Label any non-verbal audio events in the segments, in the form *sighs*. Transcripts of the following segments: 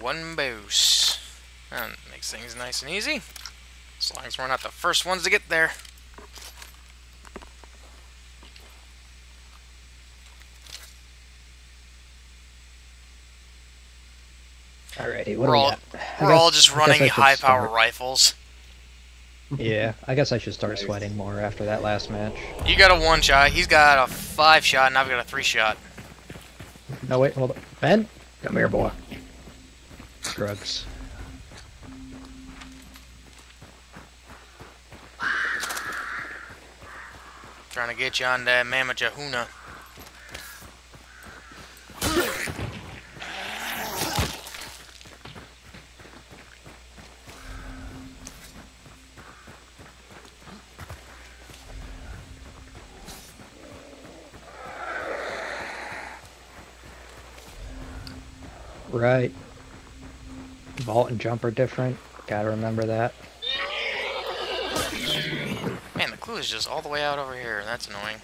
one boost. That makes things nice and easy. As long as we're not the first ones to get there. Alrighty, what We're do we all, got? I we're all just running high power start. rifles. Yeah, I guess I should start Nice. sweating more after that last match. You got a one shot, he's got a five shot, and I've got a three shot. No, wait, hold on. Ben, come here, boy. Drugs. Trying to get you on that Mama Jahuna. Right. Vault and jump are different. Gotta remember that. Man, the clue is just all the way out over here. That's annoying.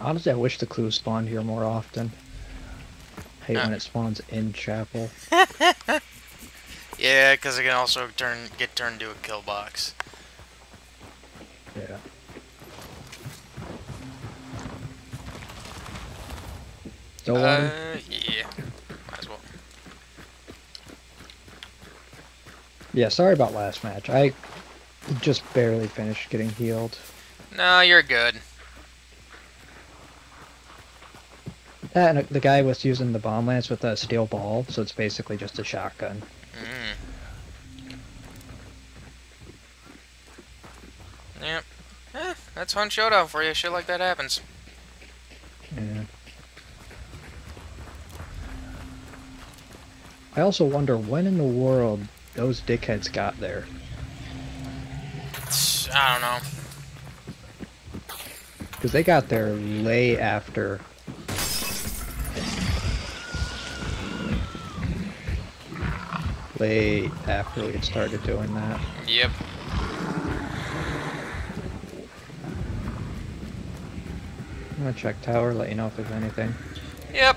Honestly, I wish the clue spawned here more often. Hate Uh. when it spawns in chapel. *laughs* Yeah, because it can also turn get turned into a kill box. Yeah. Um, Uh, yeah. Might as well. yeah, sorry about last match. I just barely finished getting healed. No, you're good. That and the guy was using the bomb lance with a steel ball, so it's basically just a shotgun. Mm. Yep. Eh, that's Hunt Showdown for you. Shit like that happens. Yeah. I also wonder when in the world those dickheads got there. I don't know. Because they got there lay after. Late after we had started doing that. Yep. Gonna check tower, let you know if there's anything. Yep.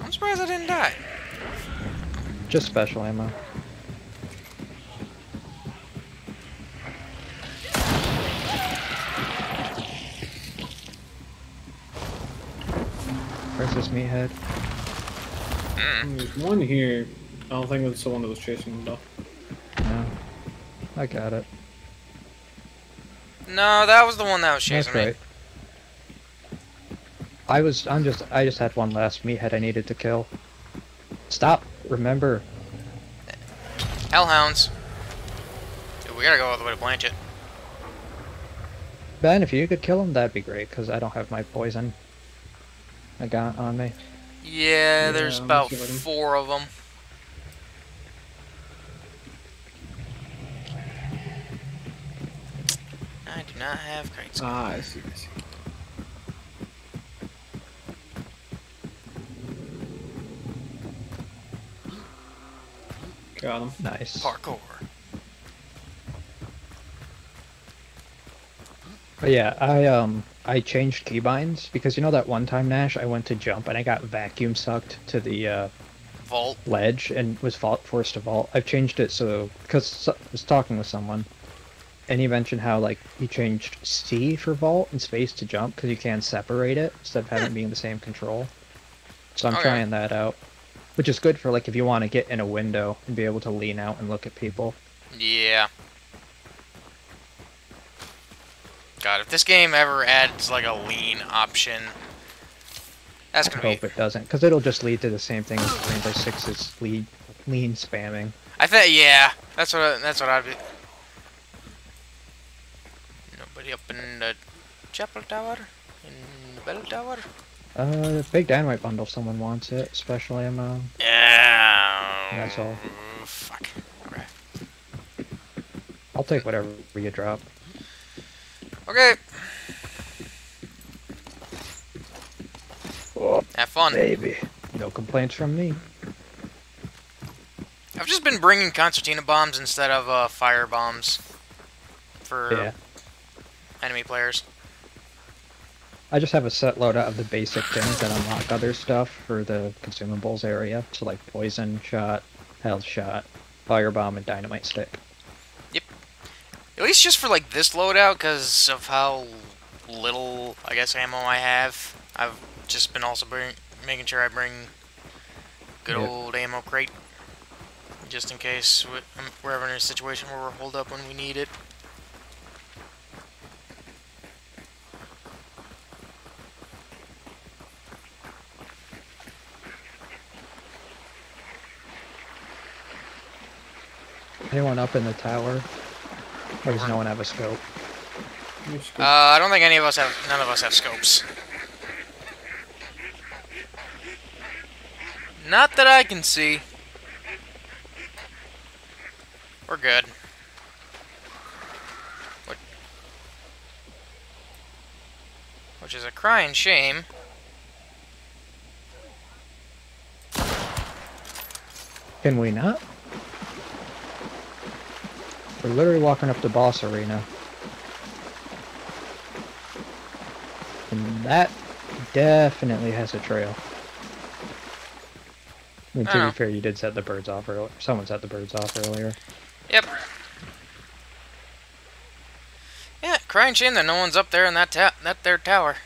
I'm surprised I didn't die. Just special ammo. Where's this meathead? Mm. There's one here. I don't think it's the one that was chasing him though. No. I got it. No, that was the one that was That's chasing me. right. I was I'm just I just had one last meathead I needed to kill. Stop. Remember. Hellhounds. Dude, we gotta go all the way to Blanchett. Ben, if you could kill him, that'd be great, because I don't have my poison. I got on me. Yeah, there's Yeah, about let's see if I can- four of them. I do not have crates. Ah, I see. I see. Got him. Nice. Parkour. But yeah, I um I changed keybinds because you know that one time Nash I went to jump and I got vacuum sucked to the uh, Vault. ledge and was forced to vault. I've changed it so because I was talking with someone and he mentioned how like he changed C for vault and space to jump because you can separate it instead of having it being the same control. So I'm Okay. trying that out, which is good for like if you want to get in a window and be able to lean out and look at people. Yeah. God, if this game ever adds like a lean option, that's I gonna be. hope it doesn't because it'll just lead to the same thing as Rainbow Six's lead lean spamming. I think yeah, that's what I, that's what I'd be. Nobody up in the chapel tower, in the bell tower. Uh, big dynamite bundle. Someone wants it. Special ammo. Yeah. That's all. Fuck. Okay. I'll take whatever you drop. Okay. Oh, Have fun. baby. No complaints from me. I've just just been bringing concertina bombs instead of uh, fire bombs for Yeah. enemy players. I just have a set loadout of the basic things that unlock other stuff for the consumables area. So like poison shot, health shot, firebomb, and dynamite stick. Yep. At least just for like this loadout, because of how little, I guess, ammo I have. I've just been also bring, making sure I bring good Yep. old ammo crate, just in case um, we're ever in a situation where we're holed up when we need it. Anyone up in the tower? Or does no one have a scope? Let me just Uh, I don't think any of us have, none of us have scopes. Not that I can see. We're good. Which is a crying shame. Can we not? We're literally walking up to boss arena. And that definitely has a trail. I mean, to Oh. be fair, you did set the birds off earlier. Someone set the birds off earlier. Yep. Yeah, crying shame that no one's up there in that ta that there tower.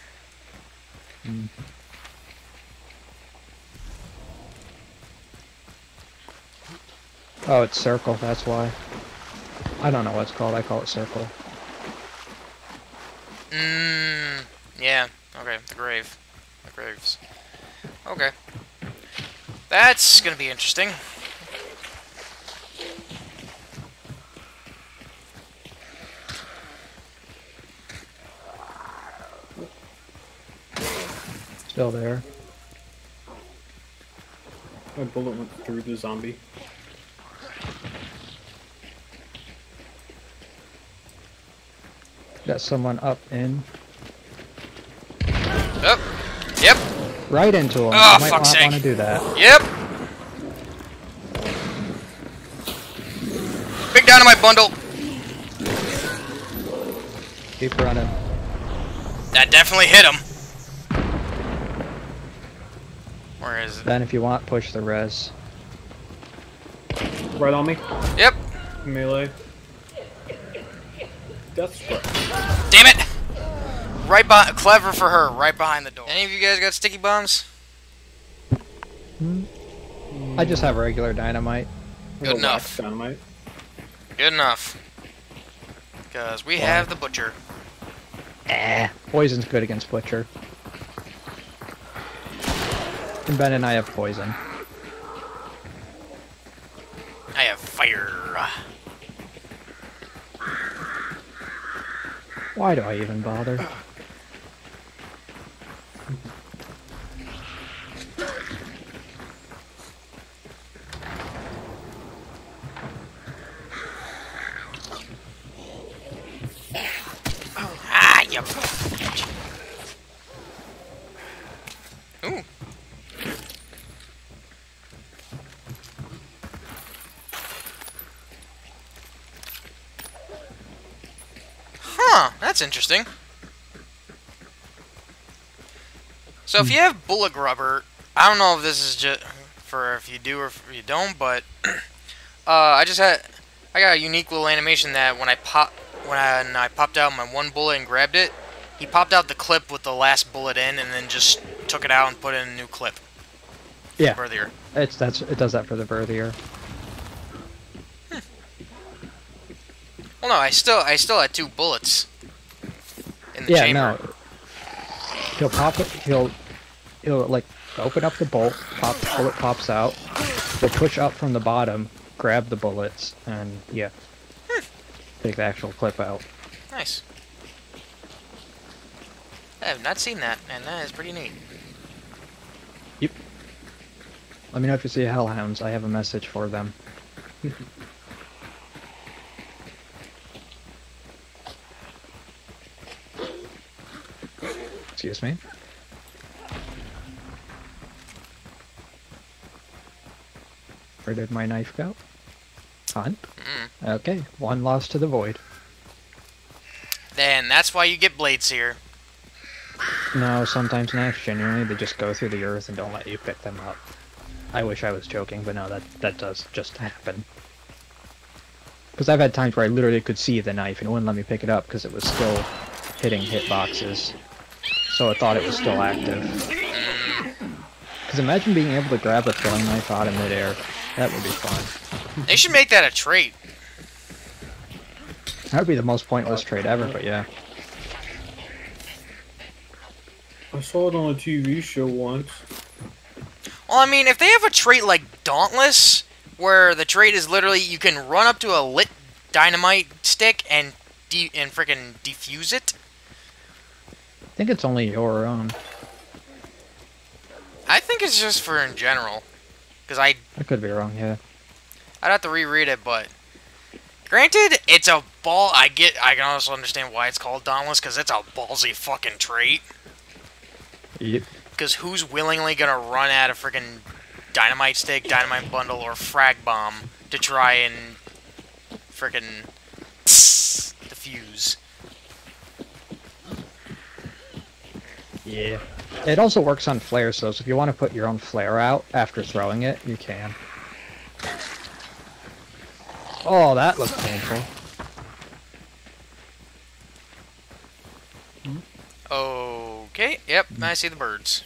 Mm. Oh, it's circle, that's why. I don't know what it's called, I call it circle. Mmm. Yeah. Okay. The grave. The graves. Okay. That's gonna be interesting. Still there. My bullet went through the zombie. Got someone up in. Oh. Yep. Right into him. Ah, oh, I might fuck's not sake. want to do that. Yep. Big dynamite bundle. Keep running. That definitely hit him. Where is it? Then if you want, push the res. Right on me. Yep. Melee. Death spread. Damn it. Right behind. Clever for her. Right behind the door. Any of you guys got sticky bombs? I just have regular dynamite. Good enough. Dynamite. Good enough. Because we Why? have the butcher. Eh. Poison's good against Butcher. And Ben and I have poison. I have fire. Why do I even bother? Ah, you. bitch. Ooh. Huh, that's interesting. So if you have Bulletgrubber, I don't know if this is just for if you do or if you don't, but *clears throat* uh, I just had I got a unique little animation that when I pop when I, when I popped out my one bullet and grabbed it, he popped out the clip with the last bullet in, and then just took it out and put in a new clip. Yeah. Further. It's that's it does that for the Berthier. Well, no, I still I still had two bullets in the Yeah, chamber. no. He'll pop it. He'll he'll like open up the bolt. Pop the bullet pops out. He'll push up from the bottom, grab the bullets, and yeah, take the actual clip out. Nice. I have not seen that, and that is pretty neat. Yep. Let me know if you see hellhounds. I have a message for them. *laughs* Excuse me. Where did my knife go? Hunt. Mm. Okay, one loss to the void. Then that's why you get blades here. No, sometimes knives genuinely, they just go through the earth and don't let you pick them up. I wish I was joking, but no, that, that does just happen. Because I've had times where I literally could see the knife and it wouldn't let me pick it up because it was still hitting hitboxes. So it thought it was still active. Because imagine being able to grab a throwing knife out of midair. That would be fun. They should make that a trait. That would be the most pointless trade ever, but yeah. I saw it on a TV show once. Well, I mean, if they have a trait like Dauntless, where the trait is literally you can run up to a lit dynamite stick and de- and freaking defuse it. I think it's only your own. I think it's just for in general, because I I could be wrong, yeah. I'd have to reread it, but granted, it's a ball. I get. I can also understand why it's called Dauntless, because it's a ballsy fucking trait. Yep. Because who's willingly gonna run at a freaking dynamite stick, dynamite bundle, or frag bomb to try and freaking *sniffs* defuse? Yeah. It also works on flares, though, so if you want to put your own flare out after throwing it, you can. Oh, that looks painful. Okay. Yep. Hmm. I see the birds.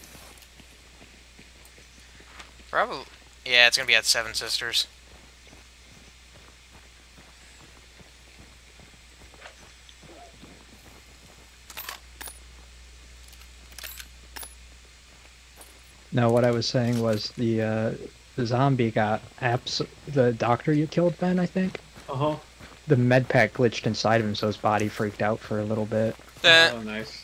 Probably. Yeah, it's gonna be at Seven Sisters. No, what I was saying was the, uh, the zombie got abs- the doctor you killed, Ben, I think? Uh huh. The med pack glitched inside of him, so his body freaked out for a little bit. That Oh, nice.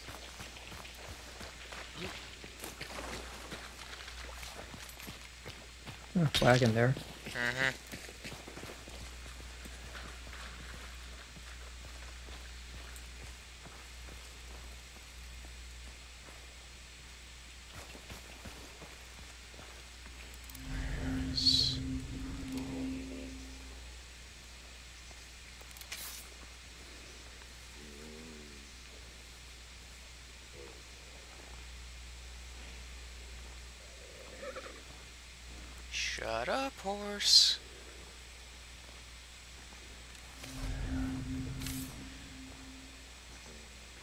Oh, wagon there. hmm up, horse.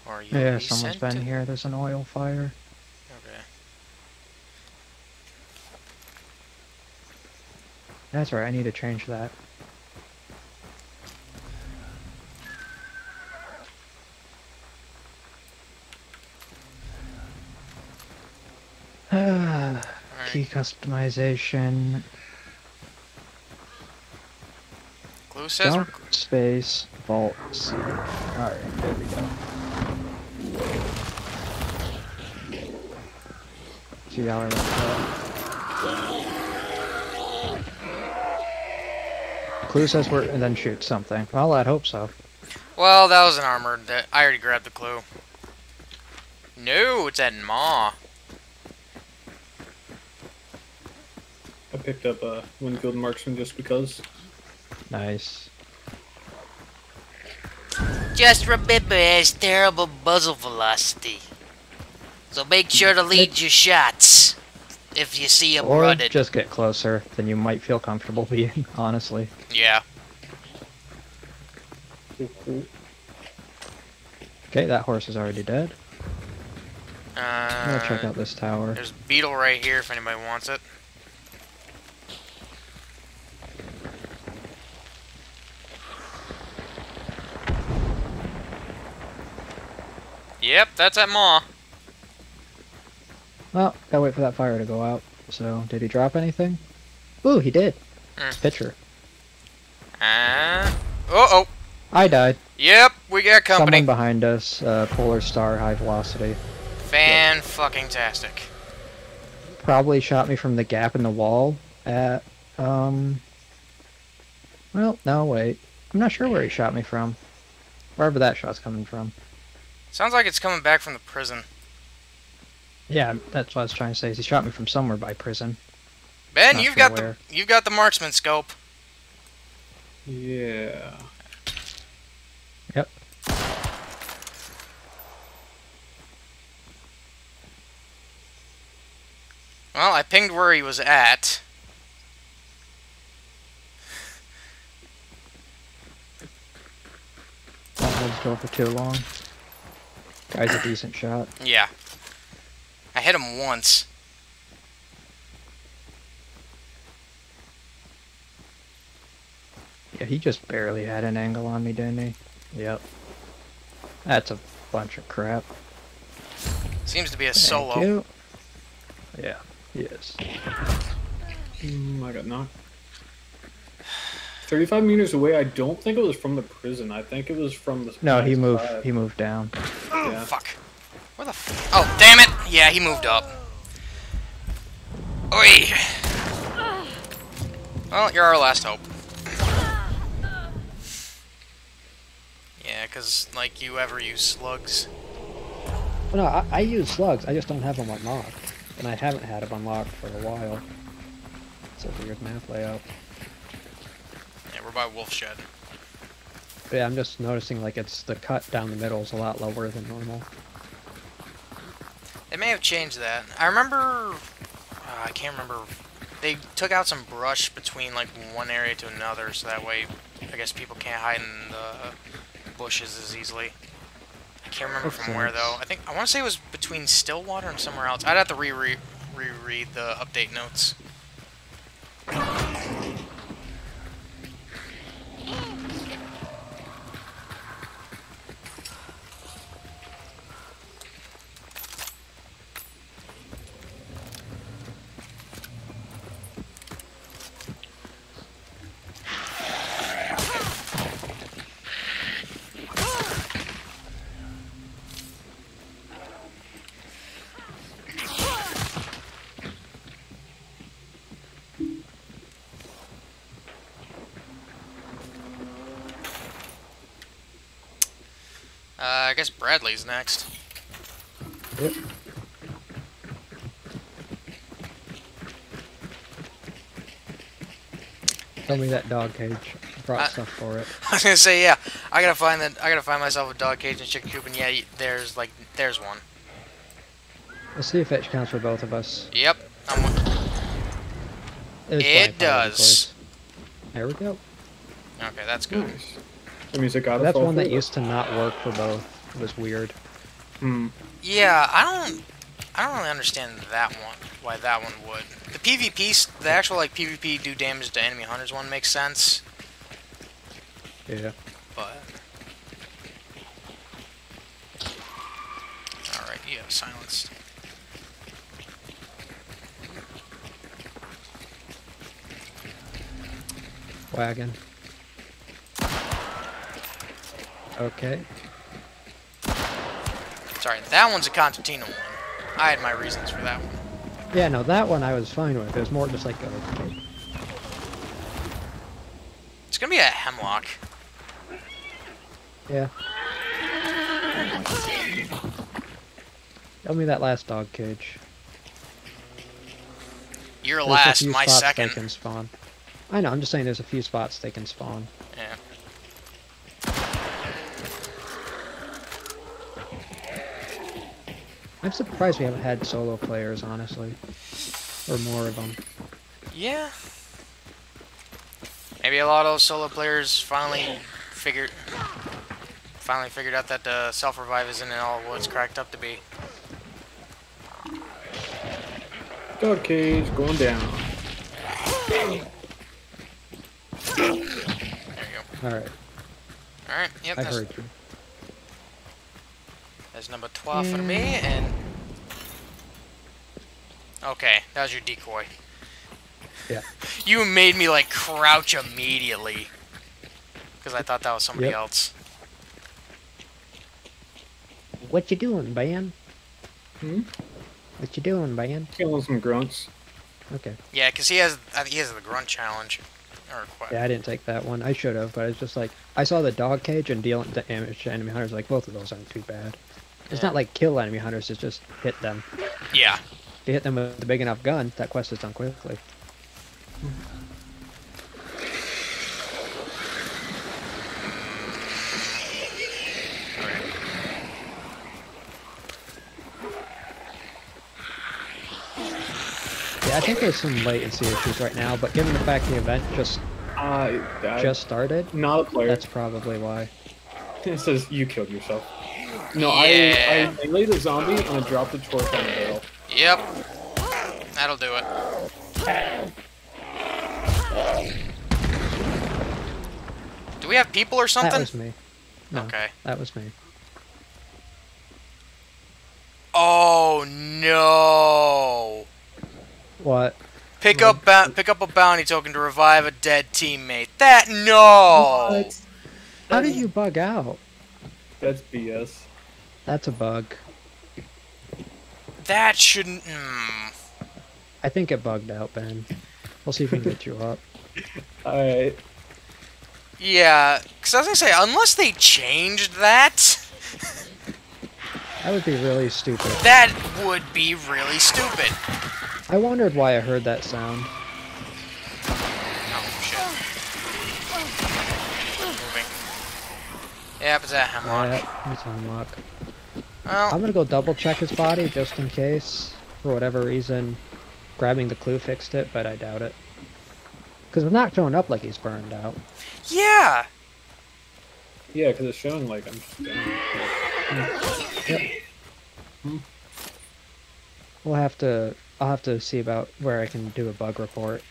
Are you Yeah, be someone's been to- here. There's an oil fire. Okay. That's right, I need to change that. *sighs* Key customization. Says we're Dark space vault seal. Alright, there we go. See how I like that. Clue says we're and then shoot something. Well, I'd hope so. Well, that was an armored. That I already grabbed the clue. No, it's at Maw. I picked up uh, a Winfield Marksman just because. Nice. Just remember, it has terrible muzzle velocity. So make sure to lead your shots if you see him Or running. just get closer, then you might feel comfortable being, *laughs* honestly. Yeah. Okay, that horse is already dead. I'm gonna check Uh, out this tower. there's a beetle right here if anybody wants it. Yep, that's at Maw. Well, gotta wait for that fire to go out. So, did he drop anything? Ooh, he did. Mm. Pitcher. Uh, oh, oh. I died. Yep, we got company. Someone behind us, uh, Polar Star, high velocity. Fan fucking tastic. Probably shot me from the gap in the wall at, um... Well, no, wait. I'm not sure where he shot me from. Wherever that shot's coming from. Sounds like it's coming back from the prison. Yeah, that's what I was trying to say. is He shot me from somewhere by prison. Ben, Not you've got where. the you've got the marksman scope. Yeah. Yep. Well, I pinged where he was at. Don't hold still for too long. Guy's a decent shot. Yeah. I hit him once. Yeah, he just barely had an angle on me, didn't he? Yep. That's a bunch of crap. Seems to be a Thank solo. you. Yeah, he is. Mm, I got knocked. 35 meters away, I don't think it was from the prison. I think it was from the. No, he moved. side. He moved down. Oh, Yeah. fuck. Where the f- Oh, damn it! Yeah, he moved up. Oi! Well, you're our last hope. Yeah, because, like, you ever use slugs. No, I, I use slugs. I just don't have them unlocked, and I haven't had them unlocked for a while. It's a weird map layout. Yeah, we're by Wolfshead. But yeah, I'm just noticing like it's the cut down the middle is a lot lower than normal. They may have changed that. I remember... Uh, I can't remember. They took out some brush between, like, one area to another, so that way, I guess people can't hide in the bushes as easily. I can't remember from where, though. I think... I want to say it was between Stillwater and somewhere else. I'd have to re-re- reread the update notes. Uh, I guess Bradley's next. Yep. Tell me that dog cage. I brought Uh, stuff for it. *laughs* I was gonna say, yeah, I gotta find that. I gotta find myself a dog cage and chicken coop, and yeah, there's like, there's one. Let's see if it counts for both of us. Yep, I'm. It's It by far the does. There we go. Okay, that's good. Nice. That means it got That's all one that through. used to not work for both. It was weird. Hmm. Yeah, I don't. I don't really understand that one. Why that one would. The PvP, s- the actual like PvP do damage to enemy hunters one makes sense, Yeah. but. All right, yeah, silenced. Wagon. Okay. Sorry, that one's a concertina one. I had my reasons for that one. Yeah, no, that one I was fine with. It was more just like a. okay. It's gonna be a hemlock. Yeah. Tell me that last dog cage. Your There's last, my second. They can spawn. I know. I'm just saying there's a few spots they can spawn. Yeah. I'm surprised we haven't had solo players, honestly, or more of them. Yeah. Maybe a lot of those solo players finally figured finally figured out that uh, self revive isn't in all what it's cracked up to be. Dog cage going down. There you go. All right, All right. Yep. I That's, heard you. that's number twelve for me, and okay, that was your decoy. Yeah. *laughs* You made me like crouch immediately because I thought that was somebody Yep. else. What you doing, Ben? Hmm? What you doing, Ben? Killing some grunts. Okay. Yeah, because he has I he has the grunt challenge. Or what? Yeah, I didn't take that one. I should have, but it's just like I saw the dog cage and dealing damage to enemy hunters. Like both of those aren't too bad. It's Yeah. not like kill enemy hunters. It's just hit them. Yeah. If you hit them with a big enough gun, that quest is done quickly. Yeah, I think there's some latency issues right now, but given the fact the event just uh, just started, not a player. That's probably why. It says you killed yourself. No, yeah. I, I laid a zombie and I dropped a torch on the barrel. Yep. That'll do it. Do we have people or something? That was me. No, Okay. that was me. Oh no! What? Pick up bou- pick up a bounty token to revive a dead teammate. That no! How did you bug out? That's BS. That's a bug. That shouldn't. Mm. I think it bugged out, Ben. We'll see if we can get you up. *laughs* Alright. Yeah, because I was gonna say unless they changed that, That would be really stupid. that would be really stupid. I wondered why I heard that sound. Oh shit! Moving. Yep, it's a hemlock. Yeah, it's unlock. Well, I'm gonna go double check his body just in case, for whatever reason, grabbing the clue fixed it, but I doubt it. Because it's not showing up like he's burned out. yeah. Yeah, because it's showing like I'm just down. We'll have to. I'll have to see about where I can do a bug report.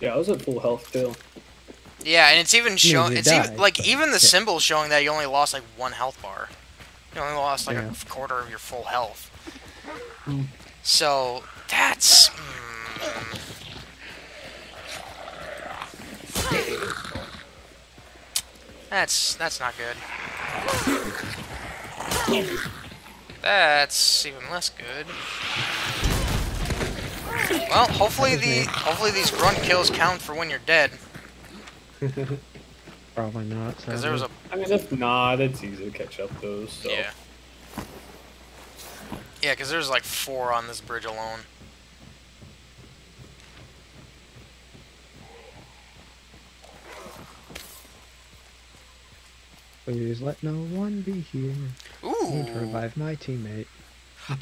Yeah, I was at full health too. Yeah, and it's even showing. It's even like even the yeah. symbol showing that you only lost like one health bar. You only lost like Yeah. a quarter of your full health. Hmm. So that's. mm, that's that's not good. That's even less good. Well, hopefully the hopefully these grunt kills count for when you're dead. *laughs* Probably not. Because there was a I mean, if not, it's easy to catch up those. So. Yeah. Yeah, because there's like four on this bridge alone. Please let no one be here. I need to revive my teammate.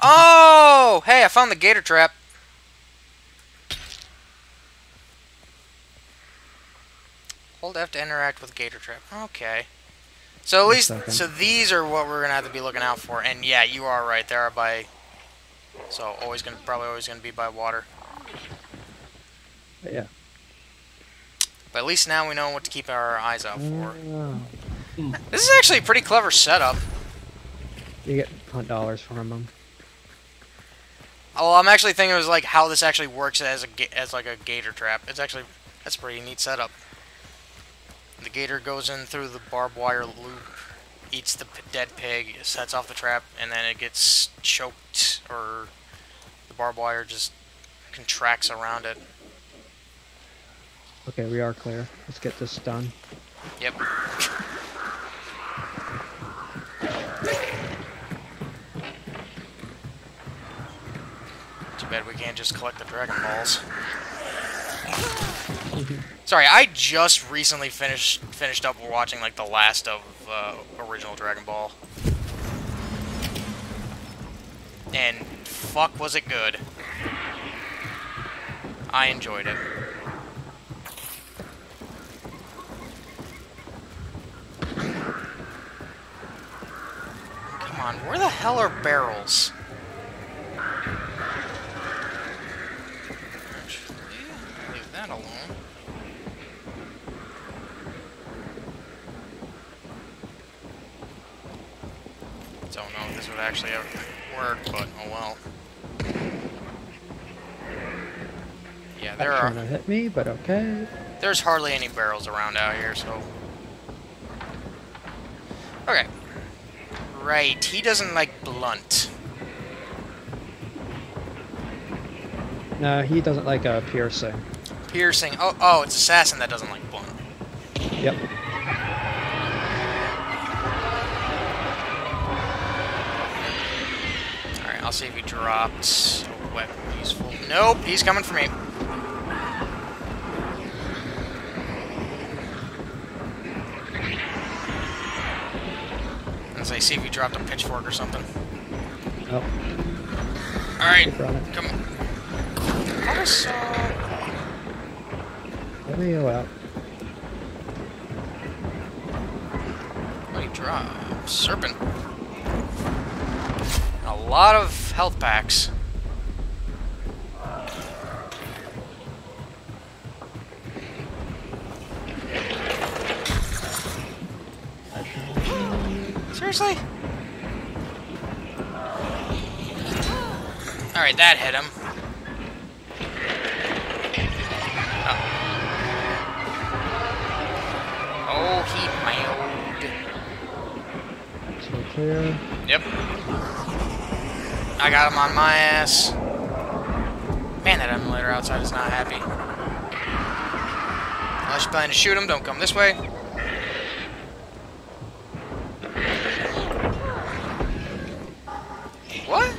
Oh! Hey, I found the gator trap. Hold F to interact with gator trap. Okay. So at least, so these are what we're gonna have to be looking out for. And yeah, you are right. They are by. So always gonna, probably always gonna be by water. But yeah. But at least now we know what to keep our eyes out for. Oh, This is actually a pretty clever setup. you get hunt dollars from them. Oh, well, I'm actually thinking it was like how this actually works as a as like a gator trap. It's actually that's a pretty neat setup. The gator goes in through the barbed wire loop, eats the p- dead pig, sets off the trap, and then it gets choked or the barbed wire just contracts around it. Okay, we are clear. Let's get this done. Yep. Too bad we can't just collect the Dragon Balls. Sorry, I just recently finished finished up watching like the last of uh, original Dragon Ball, and fuck was it good. I enjoyed it. Come on, where the hell are barrels? Actually, leave that alone. Don't know if this would actually ever work, but oh well. Yeah, there are. trying to hit me, but okay. There's hardly any barrels around out here, so. Okay. Right, he doesn't like blunt. No, he doesn't like a piercing. Piercing. Oh, oh, it's assassin that doesn't like blunt. Yep. I'll see if he dropped a weapon useful. Nope, he's coming for me. Let's say, see if he dropped a pitchfork or something. Nope. Alright, Keep running. come. What is so? Let me go out. Mighty drop. Serpent. A lot of health packs. Seriously? Alright, that hit him. Oh, oh he mailed. So clear. Yep. I got him on my ass. Man, that immolator outside is not happy. Unless you're planning to shoot him, don't come this way. What?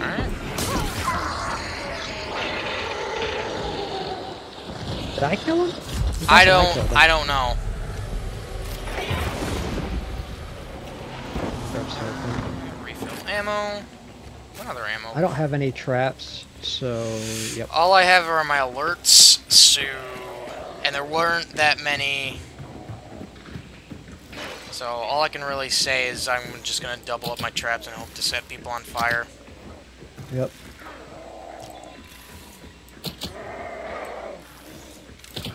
Alright. Did I kill him? I don't him. I don't know. Grab serpent. Refill ammo. What other ammo? I don't have any traps, so yep. All I have are my alerts, so... And there weren't that many... So all I can really say is I'm just gonna double up my traps and hope to set people on fire. Yep.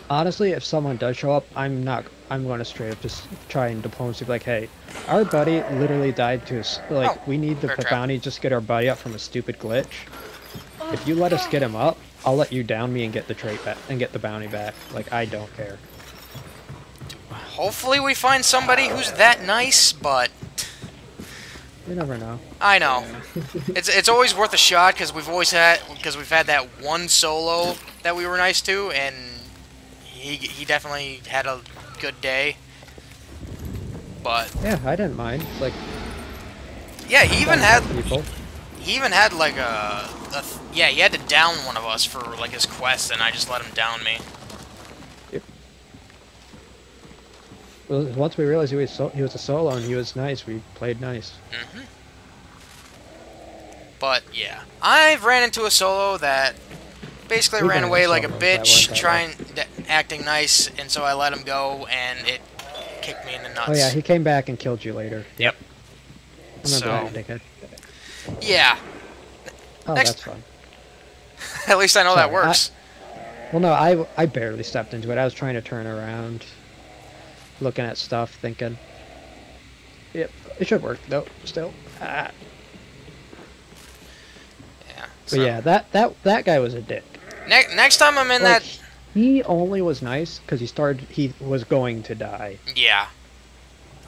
Honestly, if someone does show up, I'm not. I'm going to straight up just try and diplomacy like, hey, our buddy literally died to us. Like, Oh, we need the bounty just to get our buddy up from a stupid glitch. If you let us get him up, I'll let you down me and get the trait back and get the bounty back. Like, I don't care. Hopefully we find somebody who's that nice, but You never know. I know. it's it's always worth a shot because we've always had because we've had that one solo that we were nice to, and he he definitely had a good day. But Yeah, I didn't mind. Like, yeah, he even had people. he even had like a, a yeah he had to down one of us for like his quest, and I just let him down me. Once we realized he was so, he was a solo and he was nice, we played nice. hmm But yeah, I've ran into a solo that basically ran ran away like a bitch, that trying d- acting nice, and so I let him go, and it kicked me in the nuts. Oh yeah, he came back and killed you later. Yep. I remember So that, dickhead. yeah, Oh, next- that's fun. *laughs* at least I know that Sorry, I- works. Well, no, I I barely stepped into it. I was trying to turn around, looking at stuff, thinking. Yep, it should work though. Still. Ah. yeah. But so- yeah, that that that guy was a dick. Ne- next time I'm in Like, that, he only was nice because he started. He was going to die. yeah.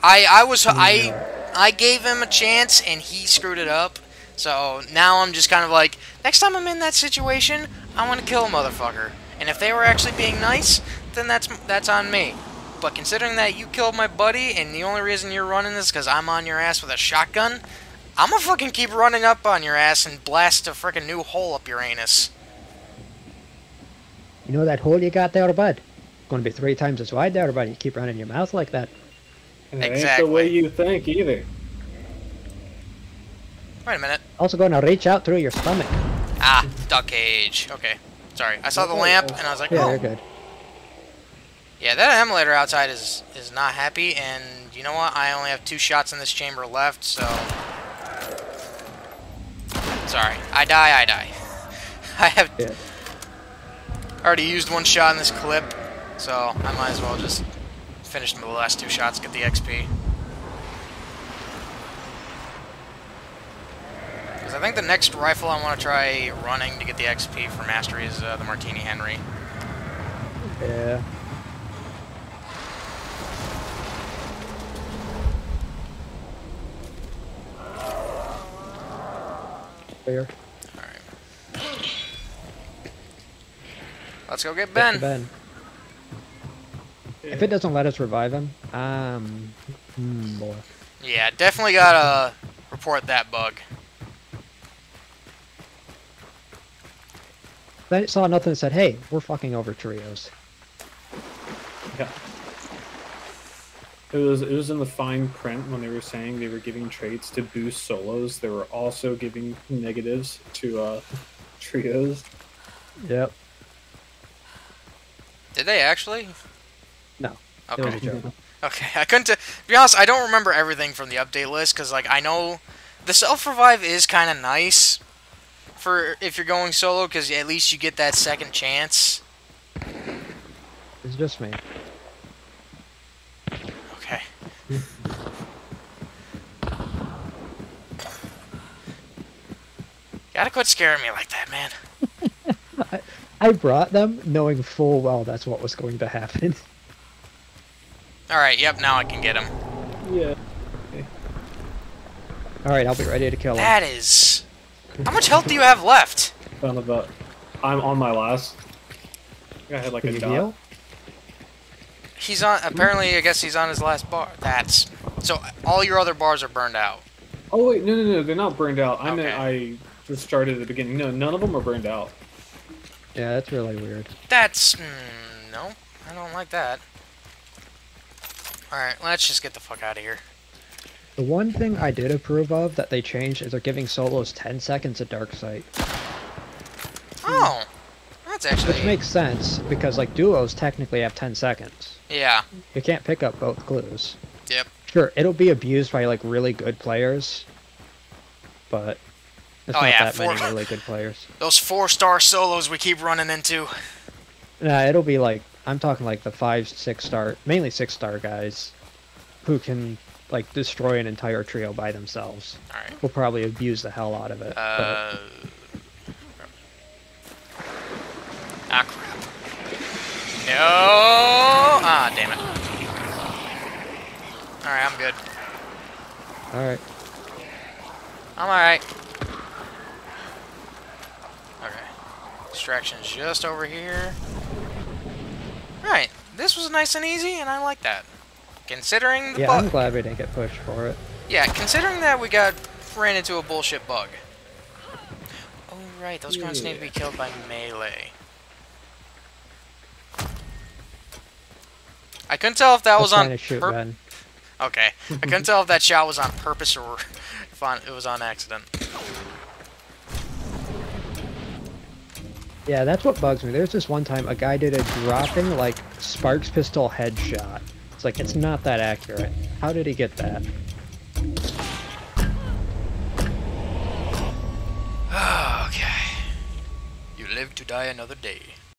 I I was I I gave him a chance and he screwed it up. So now I'm just kind of like, next time I'm in that situation, I want to kill a motherfucker. And if they were actually being nice, then that's that's on me. But considering that you killed my buddy and the only reason you're running is because I'm on your ass with a shotgun, I'm gonna fucking keep running up on your ass and blast a freaking new hole up your anus. You know that hole you got there, bud? Going to be three times as wide there, bud. You keep running your mouth like that. And it ain't the way you think either. Wait a minute. Also going to reach out through your stomach. Ah, duck cage. Okay. Sorry. I saw the lamp and I was like, Yeah, oh. you're good. Yeah, that immolator outside is is not happy, and you know what? I only have two shots in this chamber left, so... Sorry. I die, I die. *laughs* I have Yeah. Already used one shot in this clip, so I might as well just finish the last two shots, get the XP. Because I think the next rifle I want to try running to get the XP for mastery is uh, the Martini Henry. Yeah. Clear. Let's go get Get Ben. Ben. If it doesn't let us revive him, um, hmm, boy. Yeah, definitely gotta report that bug. Then it saw nothing and said, "Hey, we're fucking over trios." Yeah. It was it was in the fine print when they were saying they were giving traits to boost solos. They were also giving negatives to uh, *laughs* trios. Yep. Did they actually? No. It was a Okay. joke. Okay. I couldn't. T- to be honest, I don't remember everything from the update list because, like, I know the self revive is kind of nice for if you're going solo because at least you get that second chance. It's just me. Okay. *laughs* Gotta quit scaring me like that, man. I brought them knowing full well that's what was going to happen. *laughs* Alright, yep, now I can get him. Yeah. Alright, I'll be ready to kill him. That is. How much health do you have left? Found about. I'm on my last. I I had like Can a you dot. heal? He's on. Apparently, I guess he's on his last bar. That's. So all your other bars are burned out. Oh wait, no, no, no, they're not burned out. I meant I just started at the beginning. No, none of them are burned out. Yeah, that's really weird. That's. Mm, no, I don't like that. Alright, let's just get the fuck out of here. The one thing I did approve of that they changed is they're giving solos 10 seconds of Dark Sight. Oh! That's actually. Which makes sense, because like duos technically have 10 seconds. Yeah. You can't pick up both clues. Yep. Sure, it'll be abused by like really good players, but it's Oh, not yeah, that many for- really good players. *laughs* Those four star solos we keep running into. Nah, it'll be like I'm talking like the five, six star, mainly six star guys, who can like destroy an entire trio by themselves. Alright. Will probably abuse the hell out of it. but Uh. Ah, crap. No! Ah, damn it. Alright, I'm good. all right, I'm alright. Okay. Distraction's just over here. Right. this was nice and easy, and I like that. Considering the yeah, I'm glad we didn't get pushed for it. Yeah, considering that we got ran into a bullshit bug. Oh right, those grunts need to be killed by melee. I couldn't tell if that I was was on shoot. Okay. I couldn't *laughs* tell if that shot was on purpose or *laughs* if on, it was on accident. Yeah, that's what bugs me. There's this one time a guy did a dropping like Sparks pistol headshot. It's like it's not that accurate. How did he get that? *sighs* okay. You live to die another day.